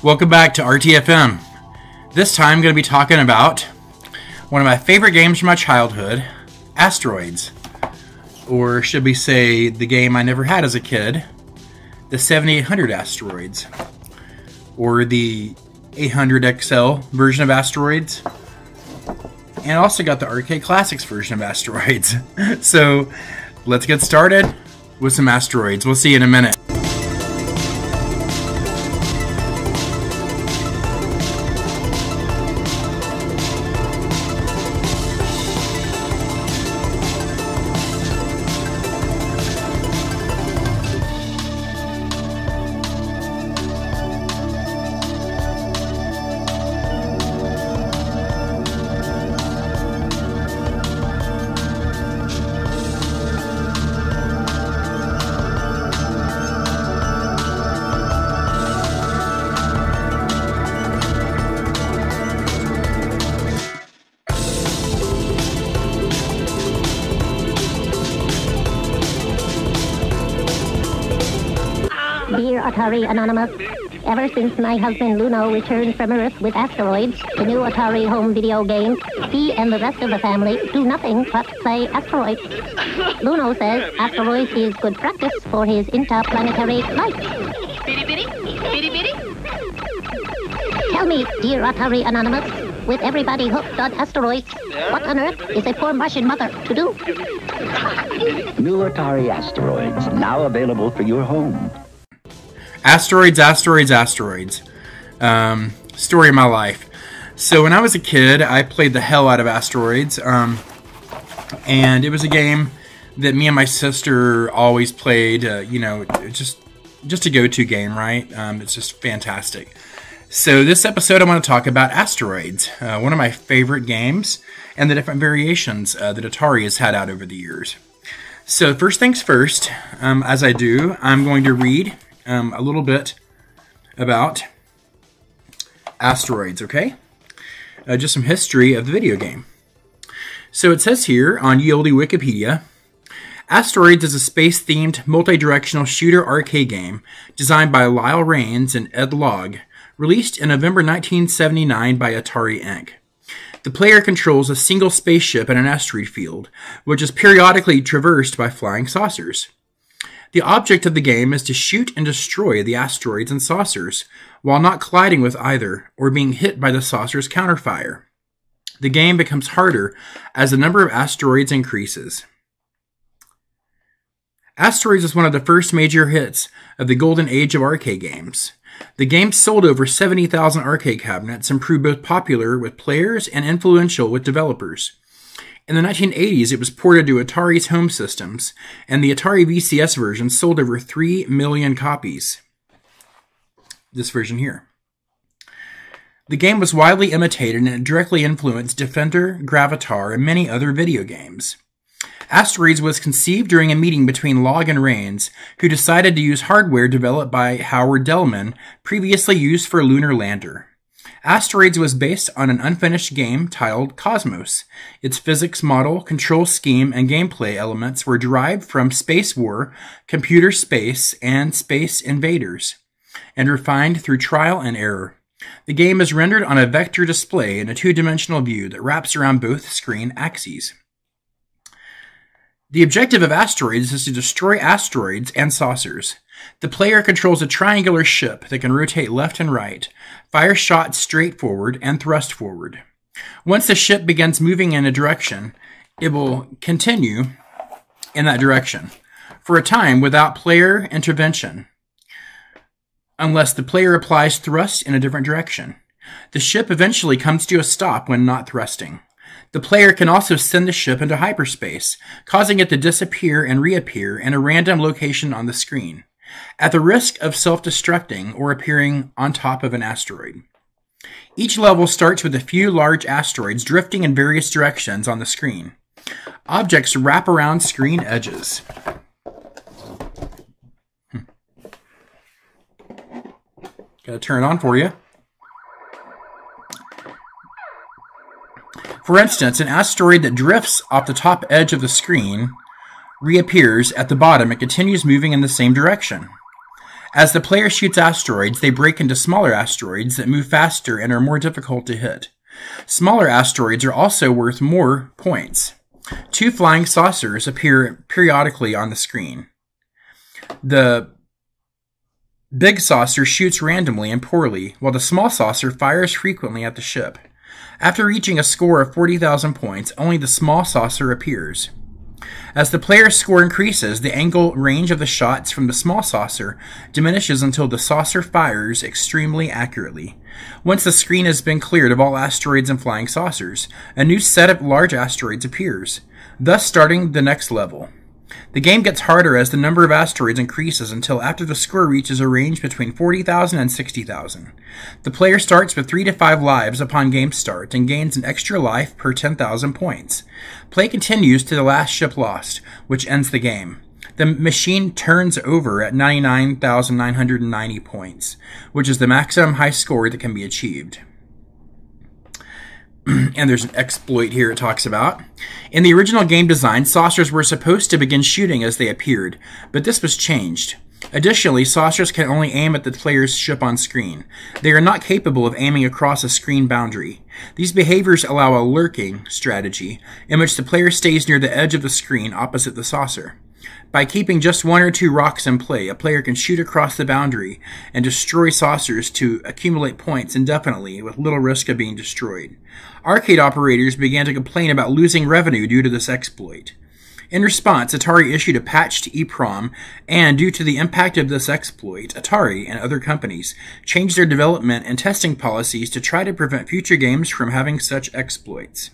Welcome back to RTFM. This time I'm going to be talking about one of my favorite games from my childhood, Asteroids. Or should we say the game I never had as a kid, the 7800 Asteroids. Or the 800 XL version of Asteroids. And also got the Arcade Classics version of Asteroids. so let's get started with some Asteroids. We'll see you in a minute. Atari Anonymous, ever since my husband Luno returned from Earth with asteroids, the new Atari home video game, he and the rest of the family do nothing but play asteroids. Luno says asteroids is good practice for his interplanetary life. Bitty bitty, bitty bitty. Tell me, dear Atari Anonymous, with everybody hooked on asteroids, what on earth is a poor Martian mother to do? New Atari Asteroids, now available for your home. Asteroids, asteroids, asteroids. Um, story of my life. So when I was a kid, I played the hell out of asteroids, um, and it was a game that me and my sister always played. Uh, you know, just just a go-to game, right? Um, it's just fantastic. So this episode, I want to talk about asteroids, uh, one of my favorite games, and the different variations uh, that Atari has had out over the years. So first things first, um, as I do, I'm going to read um, a little bit about asteroids, okay? Uh, just some history of the video game. So it says here on Ye Wikipedia, Asteroids is a space-themed, multi-directional shooter arcade game designed by Lyle Rains and Ed Logg, released in November 1979 by Atari Inc. The player controls a single spaceship in an asteroid field, which is periodically traversed by flying saucers. The object of the game is to shoot and destroy the asteroids and saucers, while not colliding with either or being hit by the saucer's counterfire. The game becomes harder as the number of asteroids increases. Asteroids was one of the first major hits of the golden age of arcade games. The game sold over 70,000 arcade cabinets and proved both popular with players and influential with developers. In the 1980s, it was ported to Atari's home systems, and the Atari VCS version sold over 3 million copies. This version here. The game was widely imitated and it directly influenced Defender, Gravitar, and many other video games. Asteroids was conceived during a meeting between Logg and Rains, who decided to use hardware developed by Howard Delman, previously used for Lunar Lander. Asteroids was based on an unfinished game titled Cosmos. Its physics model, control scheme, and gameplay elements were derived from Space War, Computer Space, and Space Invaders, and refined through trial and error. The game is rendered on a vector display in a two-dimensional view that wraps around both screen axes. The objective of asteroids is to destroy asteroids and saucers. The player controls a triangular ship that can rotate left and right, fire shots straight forward, and thrust forward. Once the ship begins moving in a direction, it will continue in that direction for a time without player intervention, unless the player applies thrust in a different direction. The ship eventually comes to a stop when not thrusting. The player can also send the ship into hyperspace, causing it to disappear and reappear in a random location on the screen, at the risk of self-destructing or appearing on top of an asteroid. Each level starts with a few large asteroids drifting in various directions on the screen. Objects wrap around screen edges. Hmm. Gotta turn it on for you. For instance, an asteroid that drifts off the top edge of the screen reappears at the bottom and continues moving in the same direction. As the player shoots asteroids, they break into smaller asteroids that move faster and are more difficult to hit. Smaller asteroids are also worth more points. Two flying saucers appear periodically on the screen. The big saucer shoots randomly and poorly, while the small saucer fires frequently at the ship. After reaching a score of 40,000 points, only the small saucer appears. As the player's score increases, the angle range of the shots from the small saucer diminishes until the saucer fires extremely accurately. Once the screen has been cleared of all asteroids and flying saucers, a new set of large asteroids appears, thus starting the next level. The game gets harder as the number of asteroids increases until after the score reaches a range between 40,000 and 60,000. The player starts with 3 to 5 lives upon game start and gains an extra life per 10,000 points. Play continues to the last ship lost, which ends the game. The machine turns over at 99,990 points, which is the maximum high score that can be achieved. and there's an exploit here it talks about. In the original game design, saucers were supposed to begin shooting as they appeared, but this was changed. Additionally, saucers can only aim at the player's ship on screen. They are not capable of aiming across a screen boundary. These behaviors allow a lurking strategy, in which the player stays near the edge of the screen opposite the saucer. By keeping just one or two rocks in play, a player can shoot across the boundary and destroy saucers to accumulate points indefinitely with little risk of being destroyed. Arcade operators began to complain about losing revenue due to this exploit. In response, Atari issued a patch to EEPROM, and due to the impact of this exploit, Atari and other companies changed their development and testing policies to try to prevent future games from having such exploits.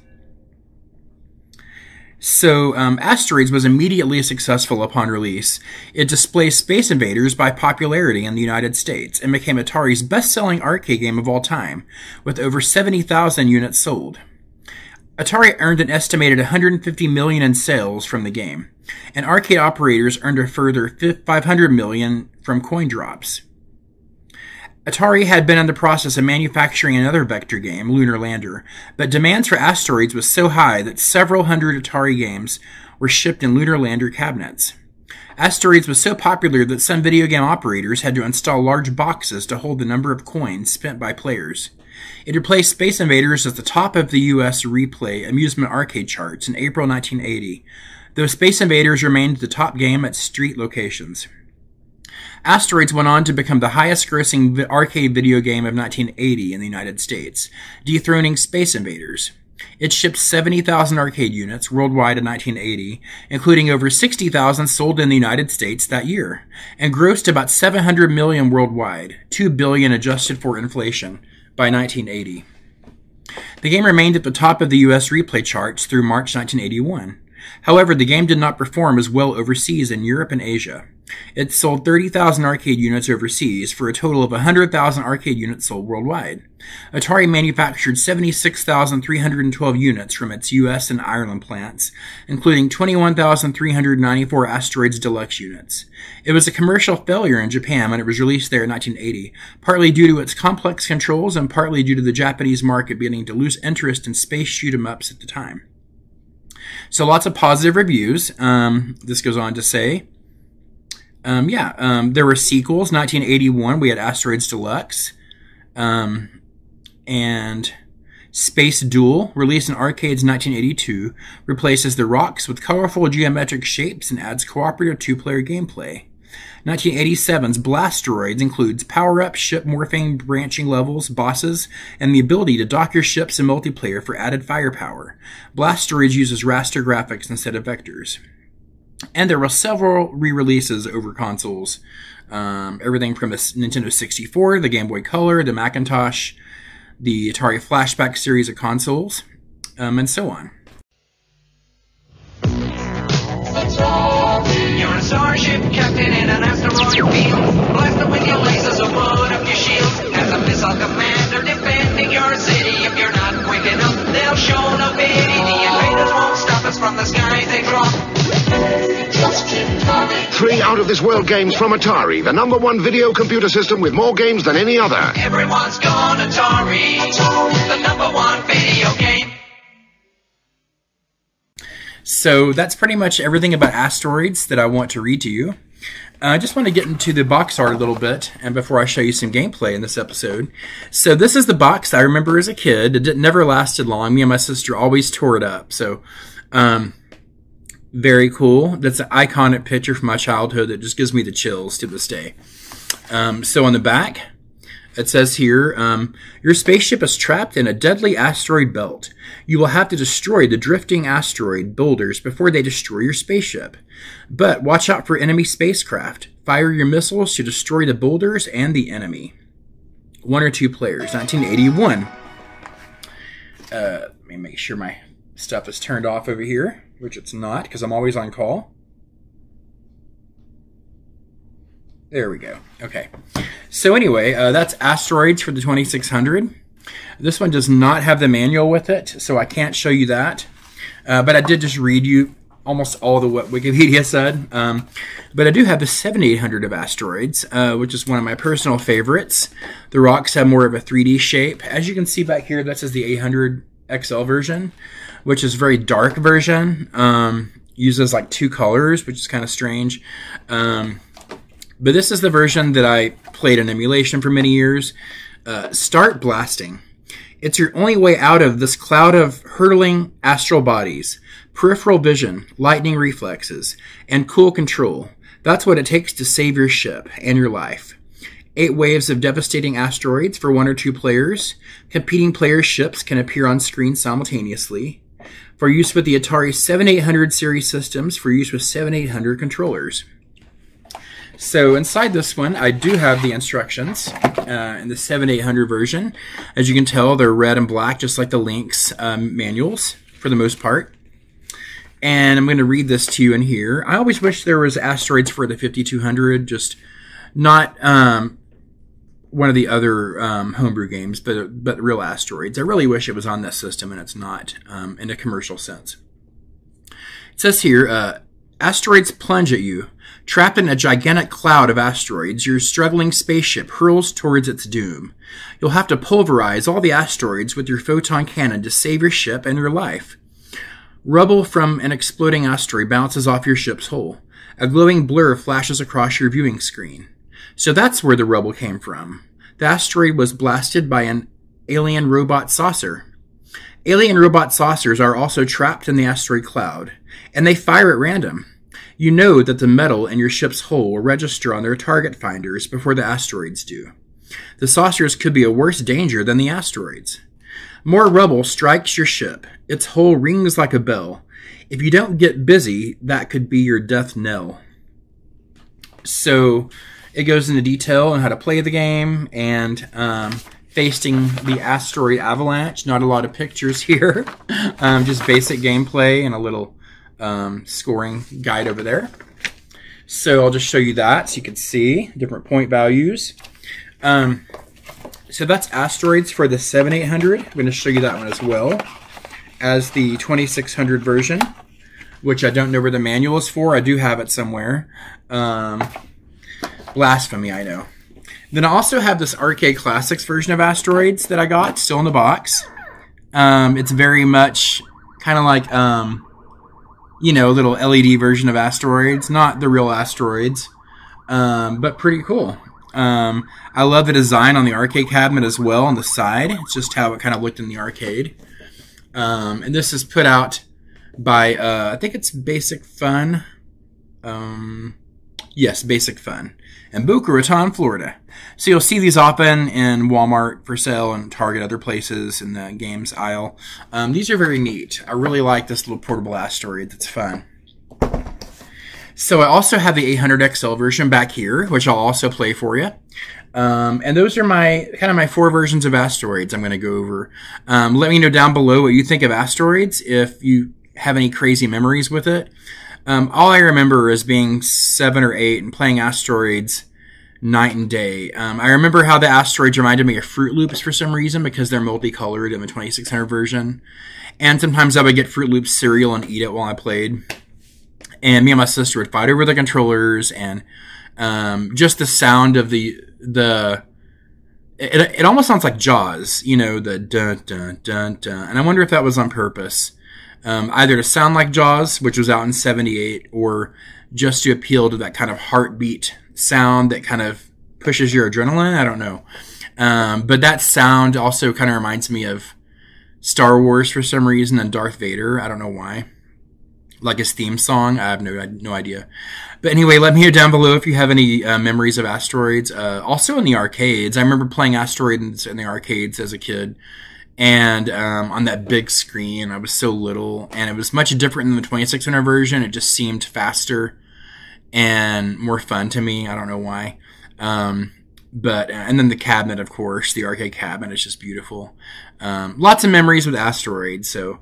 So, um, Asteroids was immediately successful upon release. It displaced Space Invaders by popularity in the United States and became Atari's best selling arcade game of all time, with over 70,000 units sold. Atari earned an estimated 150 million in sales from the game, and arcade operators earned a further 500 million from coin drops. Atari had been in the process of manufacturing another vector game, Lunar Lander, but demands for asteroids was so high that several hundred Atari games were shipped in Lunar Lander cabinets. Asteroids was so popular that some video game operators had to install large boxes to hold the number of coins spent by players. It replaced Space Invaders as the top of the US replay amusement arcade charts in April 1980, though Space Invaders remained the top game at street locations. Asteroids went on to become the highest grossing arcade video game of 1980 in the United States, dethroning Space Invaders. It shipped 70,000 arcade units worldwide in 1980, including over 60,000 sold in the United States that year, and grossed about 700 million worldwide, 2 billion adjusted for inflation, by 1980. The game remained at the top of the US replay charts through March 1981. However, the game did not perform as well overseas in Europe and Asia. It sold 30,000 arcade units overseas for a total of 100,000 arcade units sold worldwide. Atari manufactured 76,312 units from its US and Ireland plants, including 21,394 Asteroids Deluxe units. It was a commercial failure in Japan when it was released there in 1980, partly due to its complex controls and partly due to the Japanese market beginning to lose interest in space shoot 'em ups at the time. So lots of positive reviews. Um, this goes on to say, um, yeah, um, there were sequels. 1981, we had Asteroids Deluxe, um, and Space Duel, released in arcades in 1982, replaces the rocks with colorful geometric shapes and adds cooperative two-player gameplay. 1987's Blasteroids includes power-up, ship morphing, branching levels, bosses, and the ability to dock your ships in multiplayer for added firepower. Blasteroids uses raster graphics instead of vectors. And there were several re-releases over consoles. Um, everything from the Nintendo 64, the Game Boy Color, the Macintosh, the Atari Flashback series of consoles, um, and so on. Starship captain in an asteroid field. Blasted with your lasers or up your shields. As a missile commander defending your city. If you're not quick enough, they'll show no pity. The invaders won't stop us from the skies they drop. Three out of this world games from Atari, the number one video computer system with more games than any other. Everyone's gone Atari. The number one video game. So that's pretty much everything about asteroids that I want to read to you. Uh, I just want to get into the box art a little bit, and before I show you some gameplay in this episode. So this is the box I remember as a kid. It never lasted long. Me and my sister always tore it up. So, um, very cool. That's an iconic picture from my childhood that just gives me the chills to this day. Um, so on the back, it says here, um, your spaceship is trapped in a deadly asteroid belt. You will have to destroy the drifting asteroid boulders before they destroy your spaceship. But watch out for enemy spacecraft. Fire your missiles to destroy the boulders and the enemy. One or two players, 1981. Uh, let me make sure my stuff is turned off over here, which it's not because I'm always on call. There we go. Okay. So anyway, uh, that's asteroids for the 2600. This one does not have the manual with it, so I can't show you that. Uh, but I did just read you almost all the what Wikipedia said. Um, but I do have the 7800 of asteroids, uh, which is one of my personal favorites. The rocks have more of a 3D shape. As you can see back here, this is the 800 XL version, which is very dark version. Um, uses like two colors, which is kind of strange. Um, but this is the version that I played in emulation for many years. Uh, start blasting. It's your only way out of this cloud of hurtling astral bodies, peripheral vision, lightning reflexes, and cool control. That's what it takes to save your ship and your life. Eight waves of devastating asteroids for one or two players. Competing players' ships can appear on screen simultaneously. For use with the Atari 7800 series systems, for use with 7800 controllers. So inside this one, I do have the instructions uh, in the 7800 version. As you can tell, they're red and black, just like the Lynx um, manuals for the most part. And I'm going to read this to you in here. I always wish there was asteroids for the 5200, just not um, one of the other um, homebrew games, but but real asteroids. I really wish it was on this system, and it's not um, in a commercial sense. It says here, uh, asteroids plunge at you. Trapped in a gigantic cloud of asteroids, your struggling spaceship hurls towards its doom. You'll have to pulverize all the asteroids with your photon cannon to save your ship and your life. Rubble from an exploding asteroid bounces off your ship's hull. A glowing blur flashes across your viewing screen. So that's where the rubble came from. The asteroid was blasted by an alien robot saucer. Alien robot saucers are also trapped in the asteroid cloud, and they fire at random. You know that the metal in your ship's hull will register on their target finders before the asteroids do. The saucers could be a worse danger than the asteroids. More rubble strikes your ship. Its hull rings like a bell. If you don't get busy, that could be your death knell. So it goes into detail on how to play the game and um, facing the asteroid avalanche. Not a lot of pictures here, um, just basic gameplay and a little um, scoring guide over there. So I'll just show you that so you can see different point values. Um, so that's asteroids for the 7800. I'm going to show you that one as well as the 2600 version, which I don't know where the manual is for. I do have it somewhere. Um, blasphemy, I know. Then I also have this arcade classics version of asteroids that I got still in the box. Um, it's very much kind of like um, you know, little LED version of asteroids, not the real asteroids, um, but pretty cool. Um, I love the design on the arcade cabinet as well on the side. It's just how it kind of looked in the arcade. Um, and this is put out by, uh, I think it's Basic Fun. Um, yes, Basic Fun. In Boca Raton, Florida. So you'll see these often in Walmart for sale and Target, other places in the games aisle. Um, these are very neat. I really like this little portable asteroid. That's fun. So I also have the 800 XL version back here, which I'll also play for you. Um, and those are my kind of my four versions of asteroids I'm going to go over. Um, let me know down below what you think of asteroids if you have any crazy memories with it. Um, all I remember is being seven or eight and playing asteroids night and day. Um, I remember how the asteroids reminded me of Froot Loops for some reason because they're multicolored in the 2600 version. And sometimes I would get Froot Loops cereal and eat it while I played. And me and my sister would fight over the controllers and um, just the sound of the the it, it almost sounds like Jaws, you know, the dun dun dun dun. And I wonder if that was on purpose, um, either to sound like Jaws, which was out in '78, or just to appeal to that kind of heartbeat sound that kind of pushes your adrenaline. I don't know. Um, but that sound also kind of reminds me of Star Wars for some reason and Darth Vader. I don't know why. Like his theme song. I have no, no idea. But anyway, let me know down below if you have any uh, memories of asteroids. Uh, also in the arcades. I remember playing asteroids in the arcades as a kid and um, on that big screen. I was so little, and it was much different than the 2600 version. It just seemed faster and more fun to me. I don't know why. Um, but and then the cabinet, of course, the arcade cabinet is just beautiful. Um, lots of memories with asteroids. So.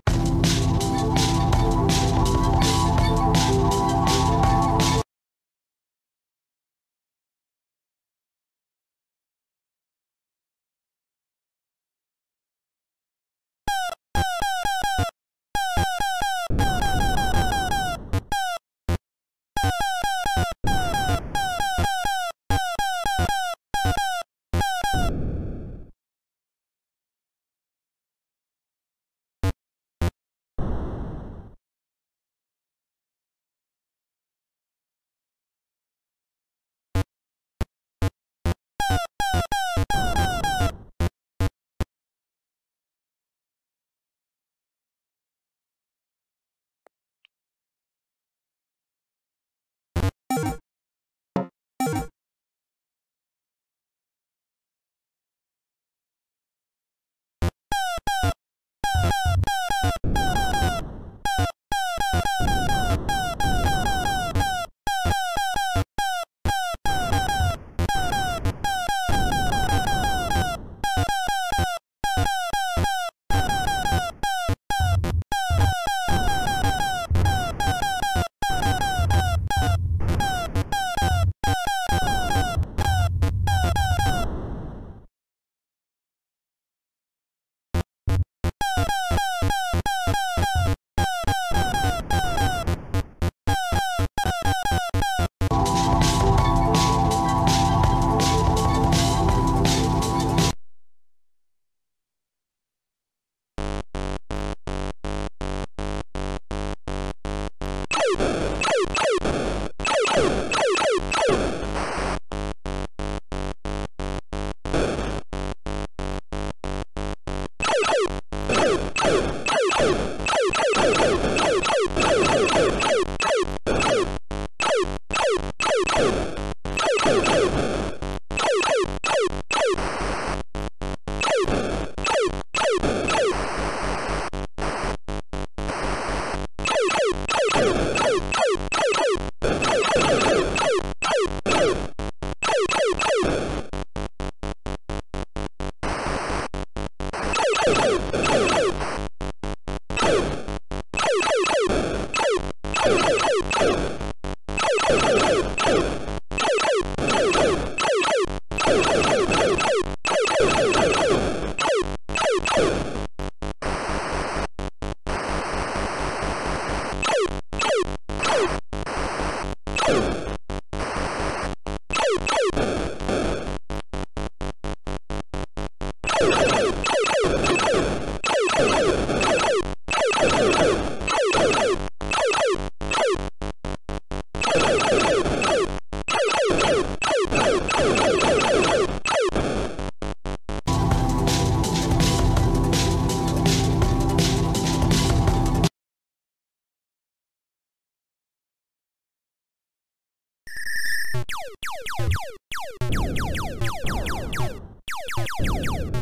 you.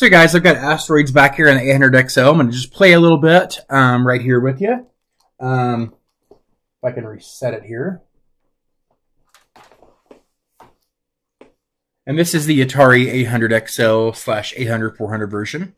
So guys, I've got asteroids back here in the 800XL. I'm going to just play a little bit um, right here with you. Um, if I can reset it here. And this is the Atari 800XL slash 800 400 version.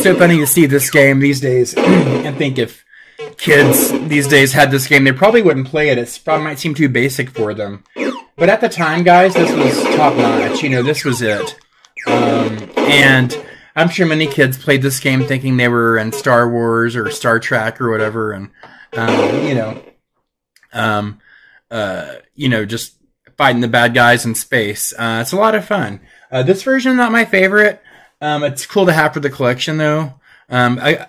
It's so funny to see this game these days and think if kids these days had this game, they probably wouldn't play it. It probably might seem too basic for them. But at the time, guys, this was top notch. You know, this was it. Um, and I'm sure many kids played this game thinking they were in Star Wars or Star Trek or whatever, and um, you know, um, uh, you know, just fighting the bad guys in space. Uh, it's a lot of fun. Uh, this version not my favorite. Um, it's cool to have for the collection though. Um, I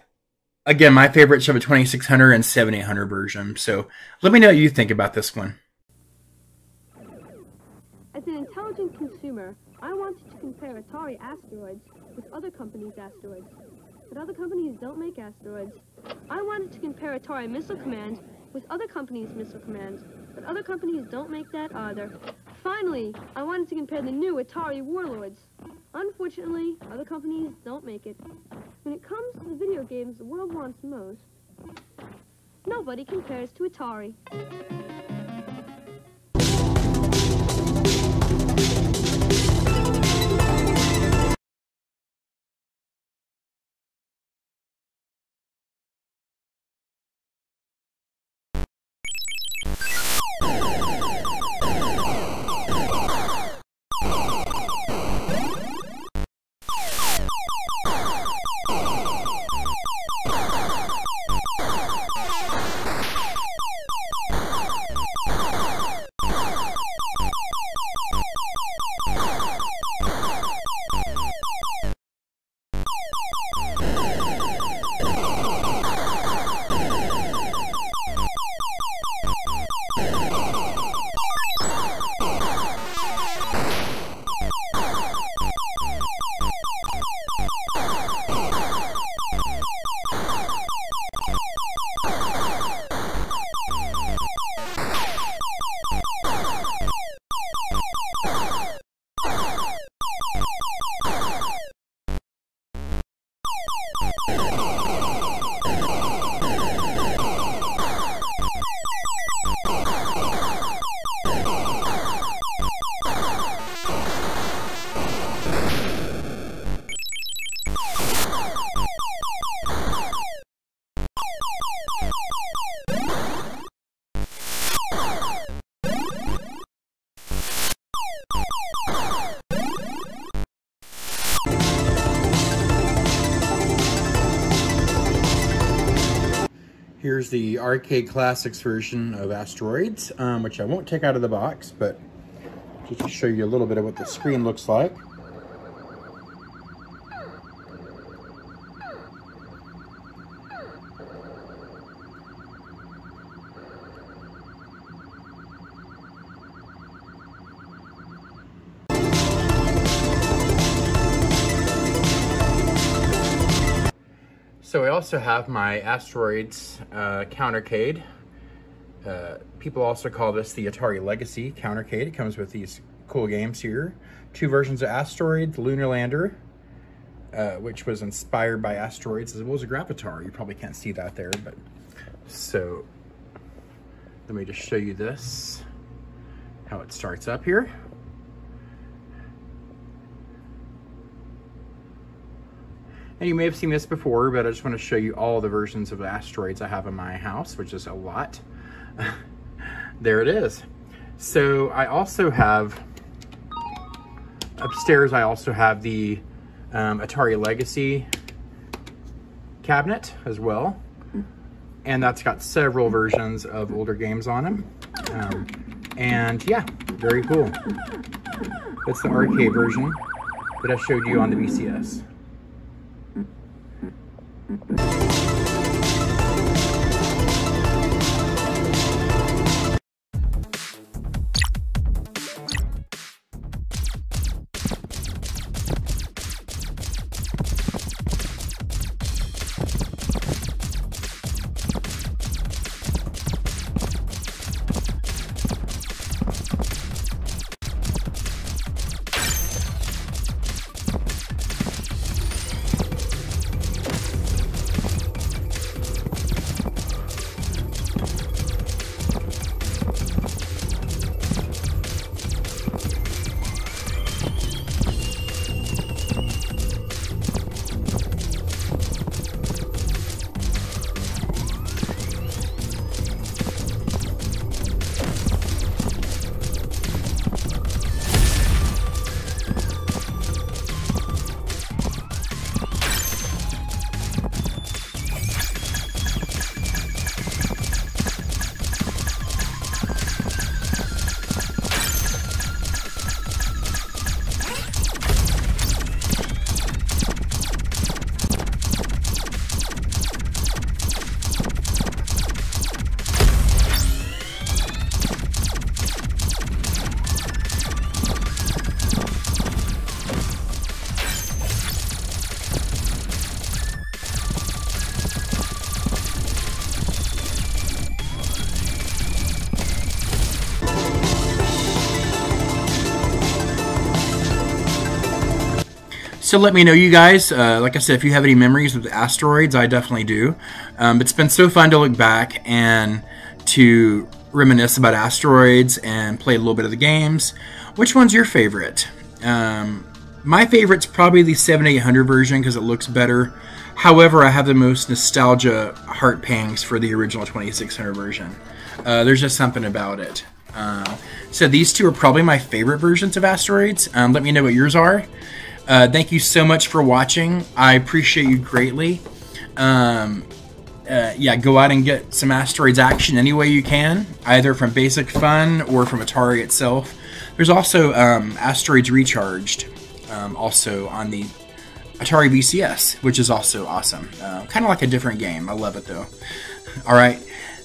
again, my favorites are the 2600 and 7800 version. So let me know what you think about this one. As an intelligent consumer, I wanted to compare Atari asteroids with other companies' asteroids. But other companies don't make asteroids. I wanted to compare Atari Missile Command with other companies' missile Command. But other companies don't make that either. Finally, I wanted to compare the new Atari Warlords. Unfortunately, other companies don't make it. When it comes to the video games the world wants most, nobody compares to Atari. The Arcade Classics version of Asteroids, um, which I won't take out of the box, but just to show you a little bit of what the screen looks like. Also have my Asteroids uh, countercade. Uh, people also call this the Atari Legacy countercade. It comes with these cool games here. Two versions of Asteroids, Lunar Lander, uh, which was inspired by Asteroids, as well as a Gravitar. You probably can't see that there, but so let me just show you this, how it starts up here. And you may have seen this before, but I just want to show you all the versions of asteroids I have in my house, which is a lot. there it is. So I also have, upstairs I also have the um, Atari Legacy cabinet as well. And that's got several versions of older games on them. Um, and yeah, very cool. That's the arcade version that I showed you on the VCS. So let me know, you guys. Uh, like I said, if you have any memories of the asteroids, I definitely do. Um, it's been so fun to look back and to reminisce about asteroids and play a little bit of the games. Which one's your favorite? Um, my favorite's probably the 7800 version because it looks better. However, I have the most nostalgia heart pangs for the original 2600 version. Uh, there's just something about it. Uh, so these two are probably my favorite versions of asteroids. Um, let me know what yours are. Uh, thank you so much for watching. I appreciate you greatly. Um, uh, yeah, go out and get some Asteroids action any way you can, either from Basic Fun or from Atari itself. There's also um, Asteroids Recharged, um, also on the Atari VCS, which is also awesome. Uh, kind of like a different game. I love it though. All right.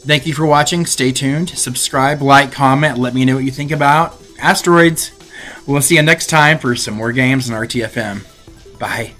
Thank you for watching. Stay tuned. Subscribe, like, comment. Let me know what you think about Asteroids. We'll see you next time for some more games on RTFM. Bye.